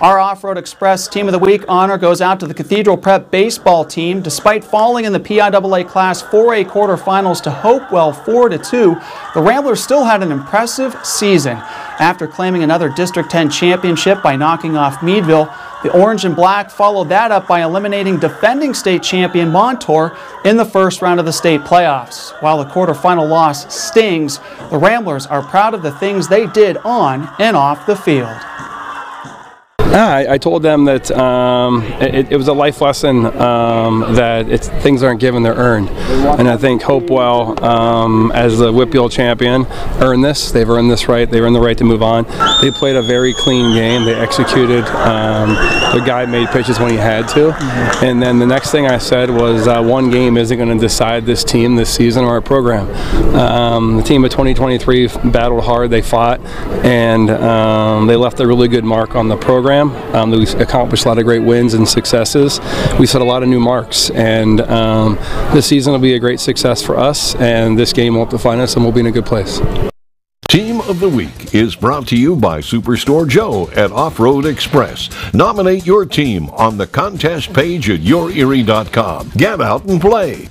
Our Off-Road Express Team of the Week honor goes out to the Cathedral Prep baseball team. Despite falling in the PIAA Class 4A quarterfinals to Hopewell 4-2, the Ramblers still had an impressive season. After claiming another District 10 championship by knocking off Meadville, the Orange and Black followed that up by eliminating defending state champion Montour in the first round of the state playoffs. While the quarterfinal loss stings, the Ramblers are proud of the things they did on and off the field. I, I, told them that um, it, it, was a life lesson um, that things aren't given, they're earned. And I think Hopewell, um, as the Whitfield champion, earned this. They've earned this right. They earned the right to move on. They played a very clean game. They executed. Um, the guy made pitches when he had to. And then the next thing I said was uh, one game isn't going to decide this team, this season, or our program. Um, the team of 2023 battled hard. They fought, and um, they left a really good mark on the program program. Um, we accomplished a lot of great wins and successes. We set a lot of new marks, and um, this season will be a great success for us. And this game won't define us, and we'll be in a good place. Team of the Week is brought to you by Superstore Joe at Off Road Express. Nominate your team on the contest page at yourerie.com. Get out and play.